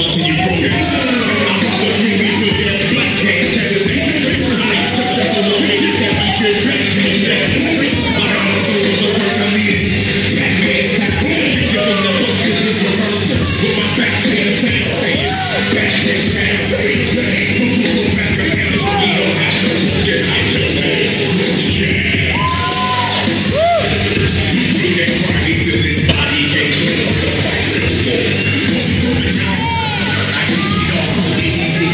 else can you go? I probably really could get black hands as his ass. It's high successful, that we get back.